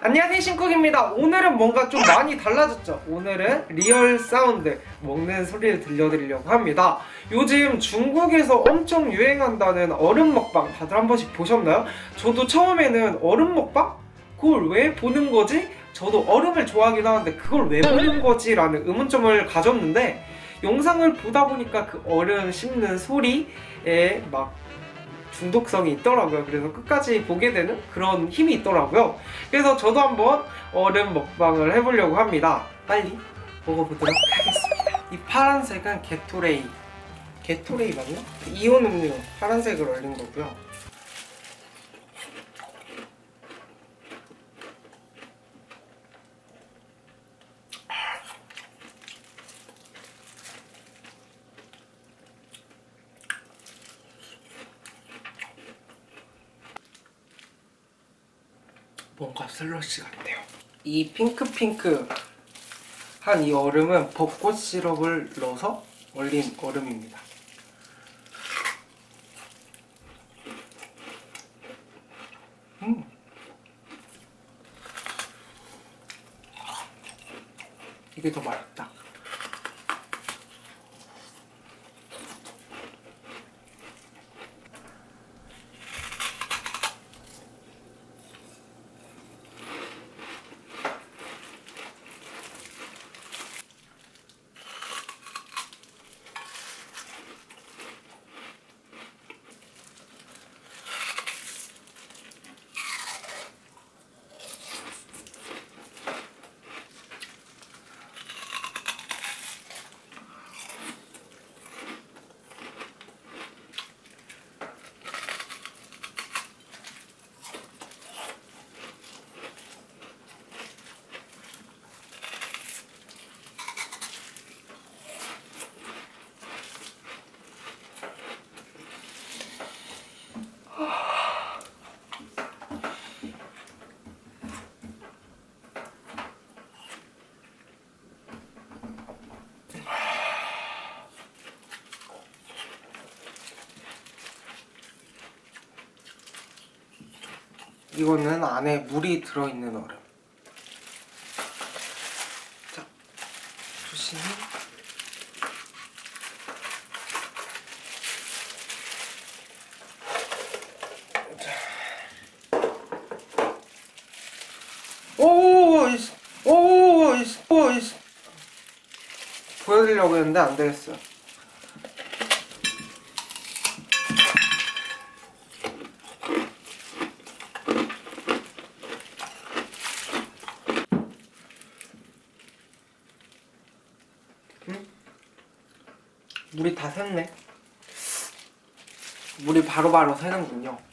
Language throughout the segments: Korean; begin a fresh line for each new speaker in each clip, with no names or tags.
안녕하세요 신쿡입니다 오늘은 뭔가 좀 많이 달라졌죠 오늘은 real sound 먹는 소리를 들려드리려고 합니다 요즘 중국에서 엄청 유행한다는 얼음 먹방 다들 한 번씩 보셨나요? 저도 처음에는 얼음 먹방? 그걸 왜 보는 거지? 저도 얼음을 좋아하긴 하는데 그걸 왜 보는 거지? 라는 의문점을 가졌는데 영상을 보다 보니까 그 얼음 씹는 소리에 막 중독성이 있더라고요. 그래서 끝까지 보게 되는 그런 힘이 있더라고요. 그래서 저도 한번 얼음 먹방을 해보려고 합니다. 빨리 먹어보도록 하겠습니다. 이 파란색은 게토레이. 게토레이 맞나? 이온 음료 파란색을 얼린 거고요. 뭔가 슬러시 같아요. 이 핑크핑크 한 이 얼음은 벚꽃 시럽을 넣어서 얼린 얼음입니다. 음. 이게 더 맛있다. 이거는 안에 물이 들어있는 얼음. 자, 조심히. 오, 이씨, 오, 이씨, 오, 이씨. 보여드리려고 했는데 안 되겠어요. 물이 다 샜네. 물이 바로바로 새는군요.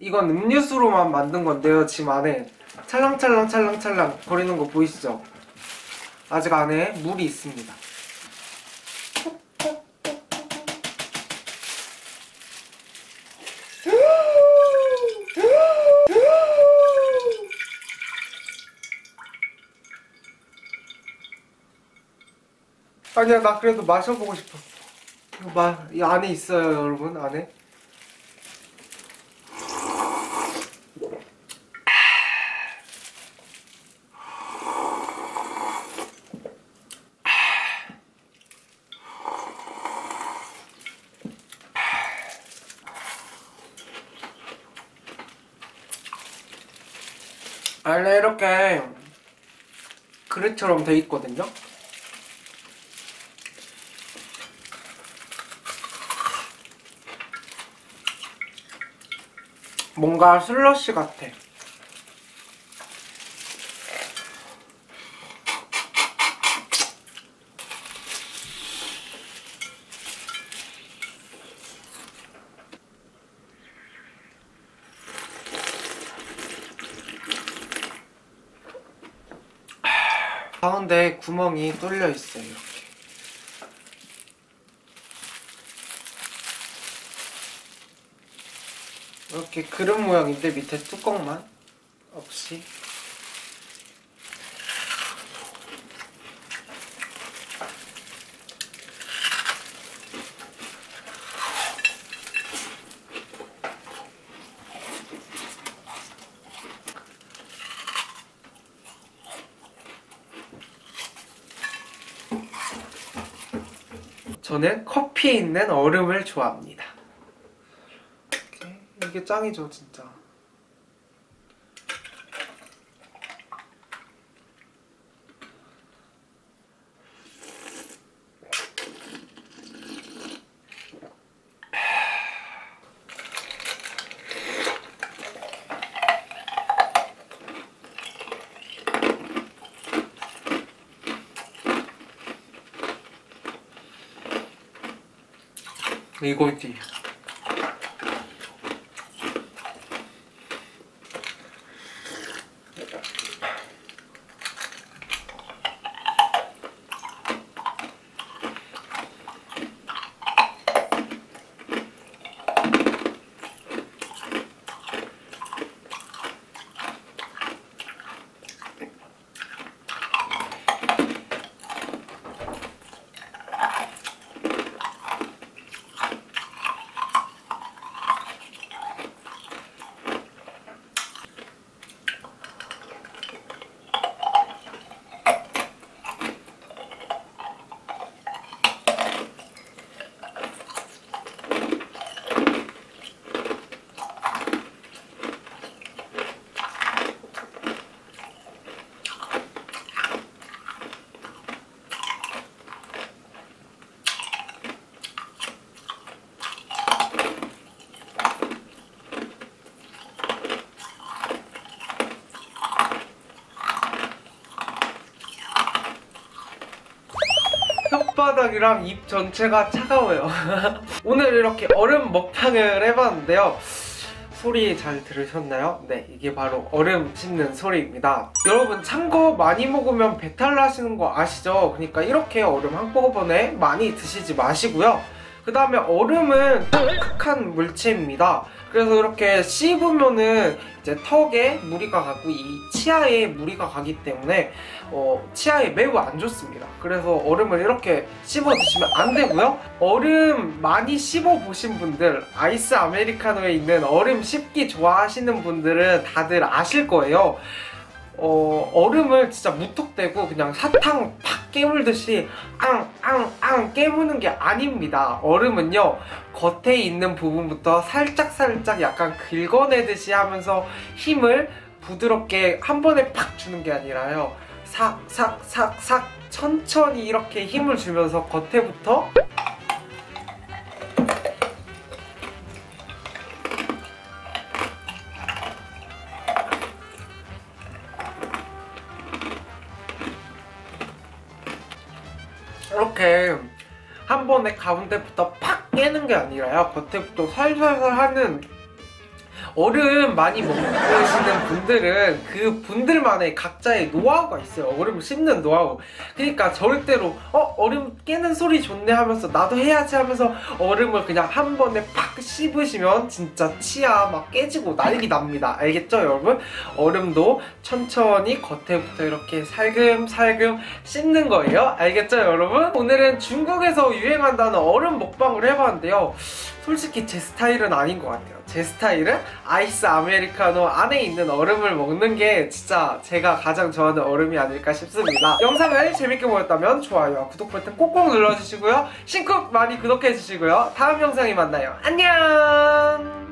이건 음료수로만 만든 건데요. 지금 안에 찰랑찰랑 찰랑찰랑 거리는 거 보이시죠? 아직 안에 물이 있습니다. 아니야 나 그래도 마셔보고. 이거 마, 이 안에 있어요 여러분 안에. 안에 이렇게 그릇처럼 돼 있거든요. 뭔가 슬러시 같아. 가운데 구멍이 뚫려 있어요. 이렇게. 이렇게 그릇 모양인데 밑에 뚜껑만 없이 저는 커피에 있는 얼음을 좋아합니다. 이게 짱이죠, 진짜. 이거지. 혓바닥이랑 입 전체가 차가워요. 오늘 이렇게 얼음 먹방을 해봤는데요. 소리 잘 들으셨나요? 네, 이게 바로 얼음 씹는 소리입니다. 여러분, 찬거 많이 먹으면 배탈 나시는 거 아시죠? 그러니까 이렇게 얼음 한꺼번에 많이 드시지 마시고요. 그 다음에 얼음은 딱딱한 물체입니다. 그래서 이렇게 씹으면은 이제 턱에 무리가 가고 이 치아에 무리가 가기 때문에 어, 치아에 매우 안 좋습니다. 그래서 얼음을 이렇게 씹어 드시면 안 되고요. 얼음 많이 씹어 보신 분들, 아이스 아메리카노에 있는 얼음 씹기 좋아하시는 분들은 다들 아실 거예요. 어, 얼음을 진짜 무턱대고 그냥 사탕 팍 깨물듯이 앙앙앙 깨무는 게 아닙니다. 얼음은요 겉에 있는 부분부터 살짝살짝 약간 긁어내듯이 하면서 힘을 부드럽게 한 번에 팍 주는 게 아니라요 삭삭삭삭 천천히 이렇게 힘을 주면서 겉에부터 번에 가운데부터 팍 깨는 게 아니라요. 겉에부터 살살살 하는 얼음 많이 먹으시는 분들은 그 분들만의 각자의 노하우가 있어요. 얼음 씹는 노하우. 그러니까 절대로 어 얼음 깨는 소리 좋네 하면서 나도 해야지 하면서 얼음을 그냥 한 번에 팍 씹으시면 진짜 치아 막 깨지고 난리 납니다. 알겠죠, 여러분? 얼음도 천천히 겉에부터 이렇게 살금살금 씹는 거예요. 알겠죠, 여러분? 오늘은 중국에서 유행한 다는 얼음 먹방을 해봤는데요. 솔직히 제 스타일은 아닌 것 같아요. 제 스타일은 아이스 아메리카노 안에 있는 얼음을 먹는 게 진짜 제가 가장 좋아하는 얼음이 아닐까 싶습니다. 영상을 재밌게 보셨다면 좋아요와 구독 버튼 꼭꼭 눌러주시고요. 신쿡 많이 구독해주시고요. 다음 영상에 만나요. 안녕!